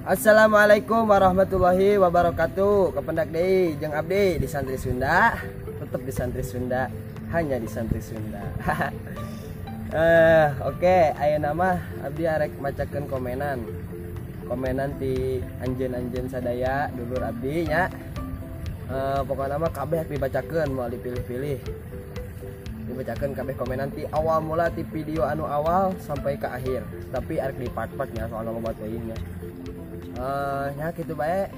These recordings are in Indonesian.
Assalamualaikum warahmatullahi wabarakatuh. Kependak deh Jeng Abdi di Santri Sunda. Tetap di Santri Sunda Hanya di Santri Sunda. Uh, Oke okay. Ayo nama Abdi arek macakan komenan. Komenan di anjen-anjen sadaya Dulur Abdi nya. Uh, Pokoknya nama kabeh dibacakan Mau dipilih-pilih. Dibacakan kabeh komen nanti awal mula di video anu awal sampai ke akhir. Tapi arek di part-partnya soal buat poinnya uh, ya gitu baik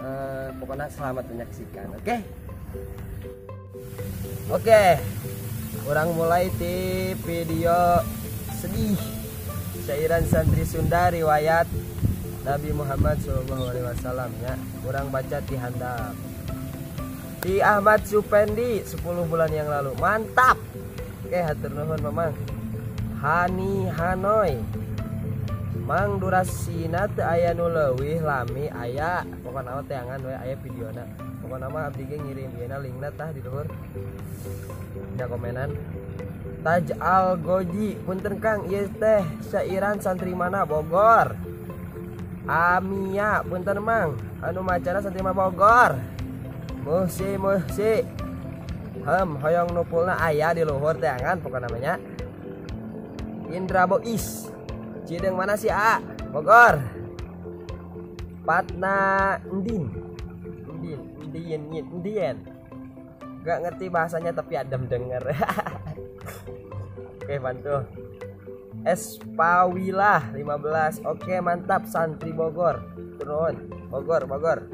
uh, pokoknya selamat menyaksikan oke? Okay? oke okay. orang mulai di video sedih. Syairan santri Sunda riwayat Nabi Muhammad SAW ya. Orang baca di handap. Di Ahmad Supendi 10 bulan yang lalu. Mantap! Oke hatur nuhun mamang. Hani Hanoi Mang durasina teu aya nu lami aya pokokna nama teangan we aya videona pokokna nama abdi ge ngirim ieu linkna tah di luhur. Ya komenan. Taj Al Goji punten Kang ieu teh syairan santri mana Bogor? Amia punten Mang. Anu macana santri mana Bogor? Musi musi. Hem hoyong nupulna aya di luhur teangan pokokna namanya Indra Bois Cideng mana sih A? Bogor. Patna Ndin. Ndin, Ndin, Ndin. Gak ngerti bahasanya tapi adem denger. Oke, bantu. Espawilah 15. Oke, mantap santri Bogor. Turun. Bogor, Bogor.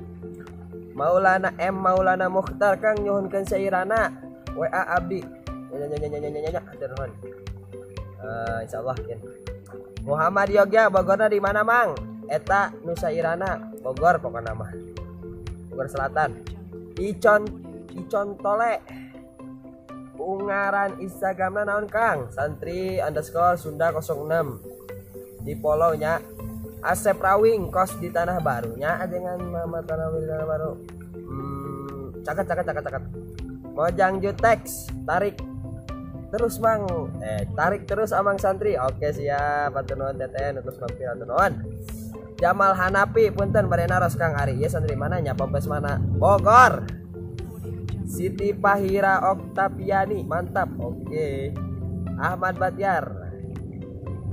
Maulana M Maulana Mukhtar Kang nyuhunkeun sairana. WA Abdi. Nya nya nya nya nya nya turun. Uh, insyaallah kan. Muhammad Yogya Bogorna di mana Mang? Eta Nusa Irana Bogor pokoknya nama Bogor Selatan. Icon Icon Tole. Ungaran Instagramnya naon Kang? Santri underscore Sunda 06 di follow nya Asep Rawing kos di Tanah Barunya. Dengan Mama Tanah Baru Tanah Baru? Hmm, cakat cakat cakat cakat Mojang Jutex tarik terus mang. Eh tarik terus amang santri. Oke siap. Atuh teten. Terus mampir atuh Jamal Hanapi punten barena ros Kang Ari. Ya santri mana? Nya Pompes mana? Bogor. Siti Pahira Oktaviani mantap. Oke. Ahmad Batyar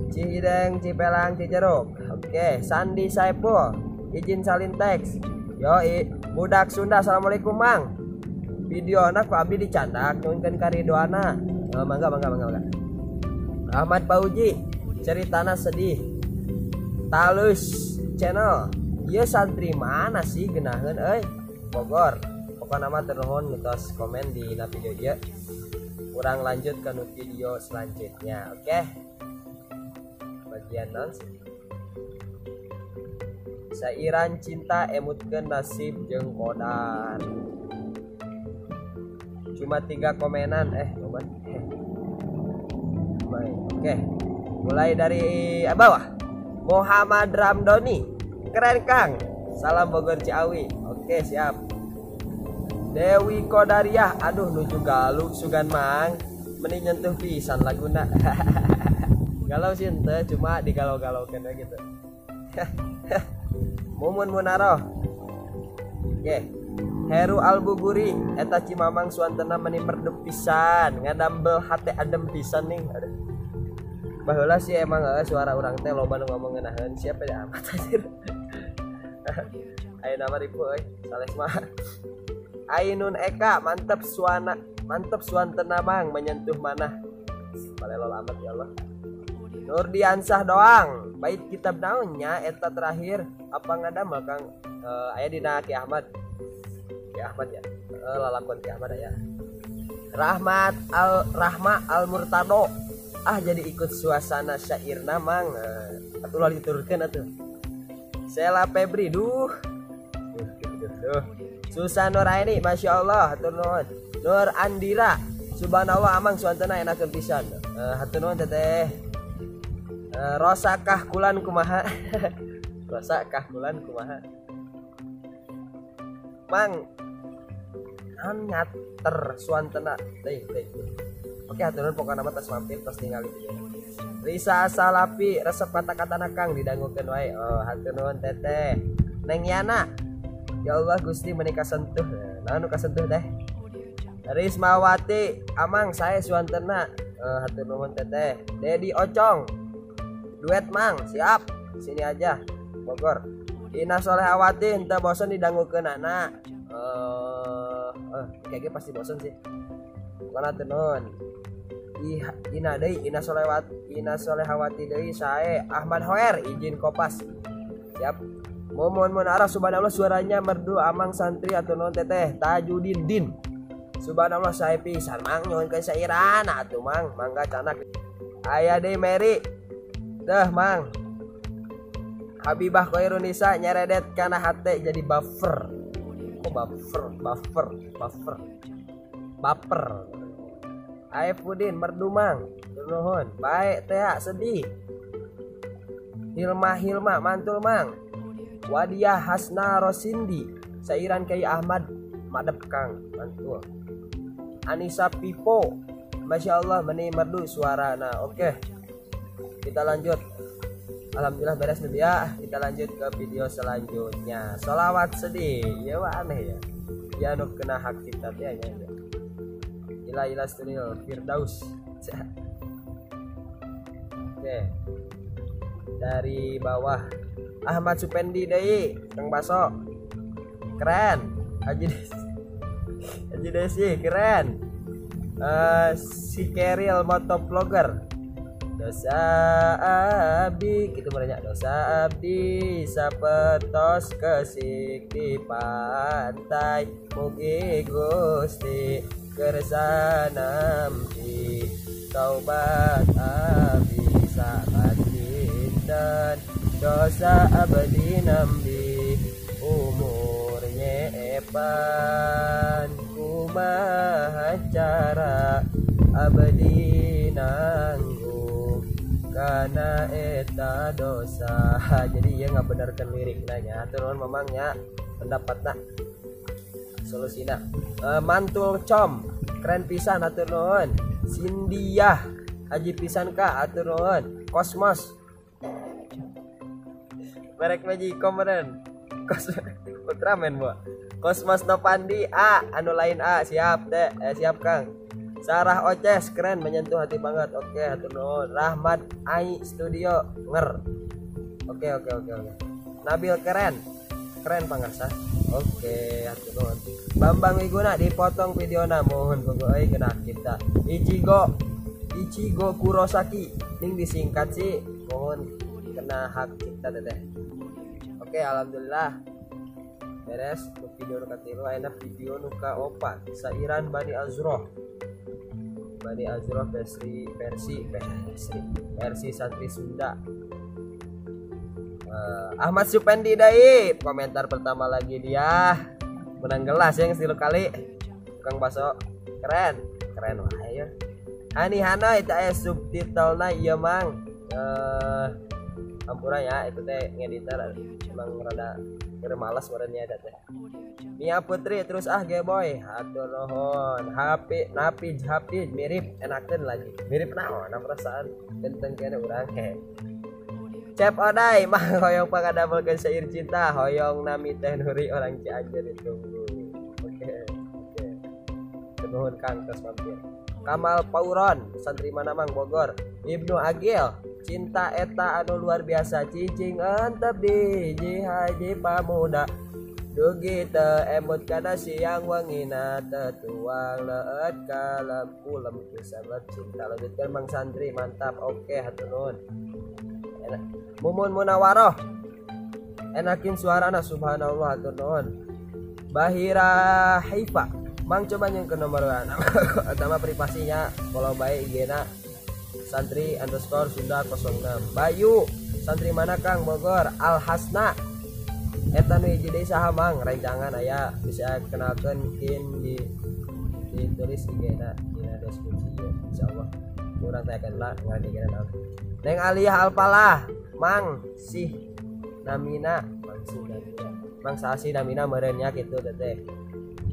Cihideng Cipelang Cijeruk. Oke. Sandi Saipul izin salin teks. Yoi. Budak Sunda Assalamualaikum Mang. Video anak ku abdi dicandak nyunkan karidoana oh, mangga mangga mangga mangga. Ahmad Pauji ceritana sedih. Talus channel. Iya santri mana sih genahan eh Bogor. Pokoknya nama ternuhun ngetos komen di video ya kurang lanjut ke video selanjutnya oke? Okay? bagian non. Sairan cinta emutkan nasib jeng cuma tiga komenan eh obat baik. Oke mulai dari bawah. Muhammad Ramdoni keren Kang. Salam Bogor Ciawi. Oke siap. Dewi Kodariah. Aduh nuju galu sugan mang. Mending nyentuh pisan laguna galau sih ente. Cuma digalau-galau gitu. Mumun Munaro. Oke. Heru Albuguri. Eta Cimamang suantena meni merdep pisan. Ngadambel hati adem pisan nih. Aduh. bahula sih emang uh, suara orang teh loba nu ngomong siapa ya? Amat anjir. Ayo nama ribu euy. Sales mah. Ainun Eka mantep suana mantep suantena mang menyentuh mana palelol amat ya Allah. Nur Diansah doang. Bait kitab naonnya eta terakhir. Apa ngadamel Kang? Uh, aya dina Ki Ahmad Ki Ahmad ya? Uh, Ki Ahmad ya. Rahmat al Rahma al Murtado ah jadi ikut suasana syair namang. Uh, atuh lagi turunkan atuh. Sela Febri duh. Duh duh duh Susah Nur ini Masya Allah. Hatur Nur Andira. Subhanallah amang suantana enak pisan. Uh, hatur nuhun teteh. Uh, Rosakah kulan kumaha? Rosakah kulan kumaha Mang an nyater suantena teh teh. Oke aturan pokoknya nama tas mampir tas tinggal itu ya Risa Salapi resep kata-kata nakang didangukeun wae. Oh hatur teteh Neng Yana. Ya Allah Gusti menikah sentuh. Nah nu kasentuh teh. Rismawati Amang saya suantena uh, hatur nuhun teteh Dedi Ocong. Duet Mang siap. Sini aja Bogor Ina Solehawati ente bosan didangukeun anak. Uh, uh, kayaknya pasti bosan sih. Tenun Ih, Ina deui Ina Solehawati Ina Solehawati deui sae. Ahmad Hoer izin kopas. Siap. Momon mon arah subhanallah suaranya merdu amang santri atau non teteh Tajudin din. Subhanallah saya pisan mang nyon ke sairan atuh mang mangga canak. Ayah deui Mary. Dah mang Habibah Koirunisa nyeredet karena hati jadi buffer. Kok buffer? Buffer buffer. Baper. Aif Udin merdumang. Nuhun. Baik teh sedih. Hilma Hilma mantul mang. Wadiah Hasna Rosindi. Sairan Kiai Ahmad Madep Kang. Mantul. Anissa Pipo. Masya Allah meni merdu suara nah oke okay. kita lanjut Alhamdulillah beres dulu ya kita lanjut ke video selanjutnya. Salawat sedih. Ya wah aneh ya. Ya nuk kena hak kita ya ya ya. Ila ila studio Firdaus. Oke dari bawah. Ahmad Supendi deh Kang Baso. Keren. Haji Desi Haji Desi keren. Uh, si Keril motovlogger dosa abdi gitu banyak dosa abdi sapetos kesik di pantai? Mugi gusti kersanampi taubat abdi saat dinten dosa abdi nambi umurnya epan. Kumaha cara abdi nanggung karena eta dosa. Jadi ya nggak benarkan lirik nanya turun memangnya pendapat nak solusinya uh, mantul com. Keren pisan atur nuhun. Sindiah. Haji pisan ka atur Kosmos. Merek Magicom meren Kos Ultraman bu Kosmos Nopandi A. Anu lain A. Siap teh eh, siap Kang Sarah Oces keren menyentuh hati banget. Oke hatur nuhun. Rahmat Ai Studio nger. Oke oke oke oke. Nabil keren. Keren pangarsa oke hatur nuhun. Bambang Wiguna dipotong video namun. Pokoknya kena kita. Ichigo Ichigo Kurosaki. Ning disingkat sih mohon kena hak kita teteh. Oke alhamdulillah. Beres video nuka tilu enak video nuka opat sairan Bani Azroh Bani Azroh versi versi versi versi santri Sunda. Uh, Ahmad Supendi Dai komentar pertama lagi dia. Menang gelas yang stilu kali. Kang Baso keren. Keren wah ya Hani Hana itu subtitlenya iya mang. Uh, ampura ya itu teh ngeditar emang rada malas warnanya ada teh. Mia Putri terus ah ge boy hatur nuhun HP napi HP mirip enakeun lagi. Mirip naon na perasaan tentang kene urang he. Cep Odai mah hoyong pangadabelkeun syair cinta hoyong nami teh nuri orang Cianjur ditunggu. Oke oke. Nuhun Kang terus mampir Kamal Pauron santri mana mang Bogor. Ibnu Agil cinta eta anu luar biasa cicing antep di haji pamuda. Dugi te emut kada siang wangina tetuang leet kalam kulem sahabat cinta. Lanjutkan bang santri mantap. Oke hatunun enak mumun munawaroh. Enakin suara anak subhanallah hatunun bahira haifa mang coba yang ke nomor nama privasinya. Kalau baik igena santri underscore sunda 06 bayu santri mana kang? Bogor. Al hasna. Eta nu saha mang? Rancangan aya. Bisa kenalkan mungkin di ditulis di gena di deskripsi ya insyaallah kurang tanyakan lah nggak di gena Neng Aliyah Mang sih Namina. Mang si Namina. Mang sasi Namina merenya gitu teteh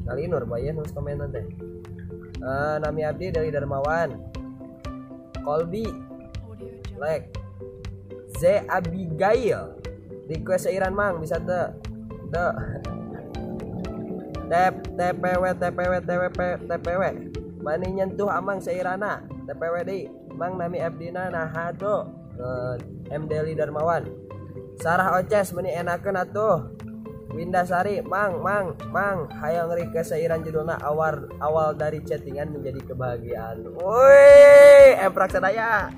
kali nur bayar nulis komen nanti. Uh, nami abdi dari Darmawan. Kolbi. Like. Z Abigail. Request seiran mang. Bisa tuh Tep, TPW TPW TPW TPW mani nyentuh amang seirana. TPW di. Mang nami abdina nah tuh uh, M. Deli Darmawan. Sarah Oces meni enakan atuh Winda Sari Mang Mang Mang. Hayang ke seiran judulnya awal awal dari chattingan menjadi kebahagiaan. Woi emprak sedaya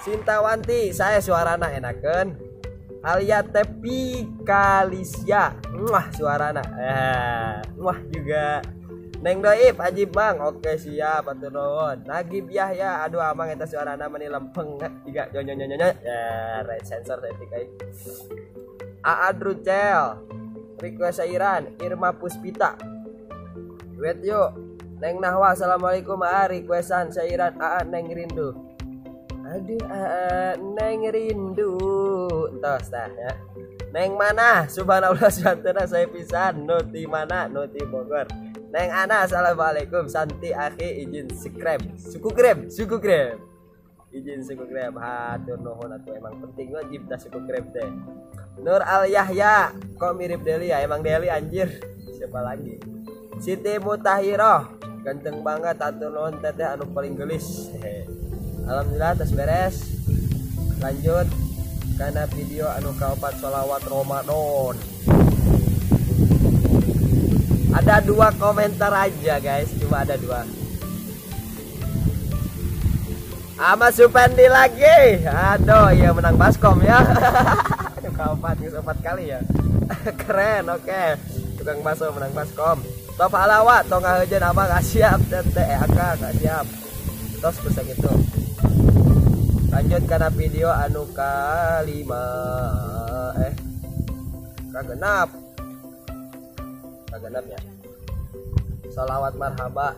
Sintawanti saya suarana enakan. Alia Tepi Kalisia Wah suarana. Eh, Wah juga Neng Doib Ajib Bang. Oke siap Atur nuhun Nagib Yahya Aduh amang eta suarana meni lempeng tiga nyonya nyonya nyonya Ya right sensor saya tiga Aa Drucel Request Iran Irma Puspita. Wait yuk. Neng Nahwa Assalamualaikum. Aa requestan Sairan. Aa Neng Rindu. Aduh Aa Neng Rindu. Tos dah ya. Neng mana? Subhanallah Subhanallah saya pisan. Nuti mana? Nuti Bogor Neng Ana assalamualaikum. Santi Aki izin subscribe suku krem suku krem. Izin suku krem. Hatur nuhun atau emang penting wajib dah suku krem teh. Nur Al Yahya kok mirip Deli ya? Emang Deli anjir. Siapa lagi? Siti Mutahiroh ganteng banget atur nuhun teteh anu paling gelis. Alhamdulillah tes beres. Lanjut karena video anu kaopat sholawat Ramadan ada dua komentar aja guys. Cuma ada dua. Sama Supandi lagi. Aduh ya menang baskom ya. Keempat empat kali ya. Keren oke. Tukang baso menang baskom. Top halawat tong hujan apa gak siap. Tete aka gak siap. Terus bisa gitu lanjut karena video anu kalima eh kagenap genap ya salawat marhaba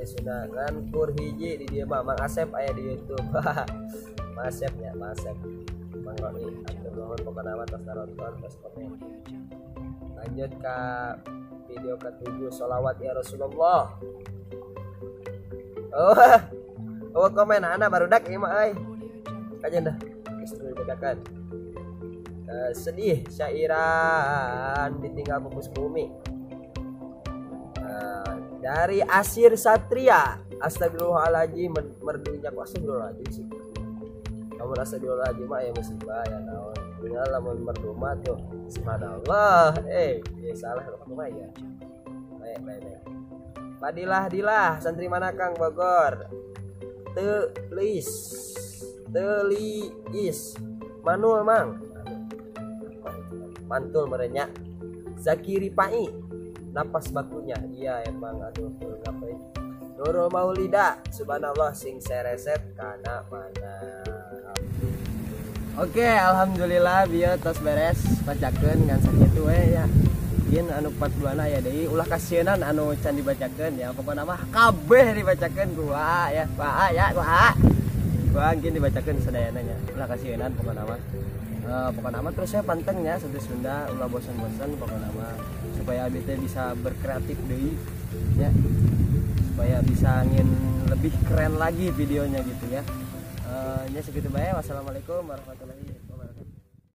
saja sudah ngankur hiji di dia mah Mang Asep ayah di YouTube. Masep ya Masep Mang Roni atur nuhun pokoknya nama tos nonton tos komen. Lanjut ke video ketujuh salawat ya Rasulullah. Oh oh komen anak baru dak ini mah ay kajian dah. Istri bedakan uh, sedih syairan ditinggal pupus bumi. Dari Asir Satria Astagfirullahaladzim merdunya kok astagfirullahaladzim sih. Kamu rasa astagfirullahaladzim mah ya musibah ya naon. Tinggal lamun merdu mah tuh subhanallah. Eh ya salah kalau mah ya. Baik baik baik. Padilah dilah santri mana Kang Bogor? Telis Telis. Manul Mang Mantul merenya Zakiri Pai napas bakunya iya emang. Aduh ngapain Nurul Maulida. Subhanallah sing sereset karena mana. Oke alhamdulillah biar tos beres. Bacakan ngan sakit we ya. Yin anu 42 na ya deh ulah kasihanan anu can dibacakan ya. Pokoknya mah kabeh dibacakan gua ya. Gua ya gua. Gua mungkin dibacakan sedayana ya. Ulah kasihanan pokoknya mah uh, pokoknya mah terus saya pantengnya sudah Sunda ulah bosan-bosan pokoknya mah supaya abis bisa berkreatif deh ya. Supaya bisa ingin lebih keren lagi videonya gitu ya. Uh, ya segitu baik wassalamualaikum warahmatullahi wabarakatuh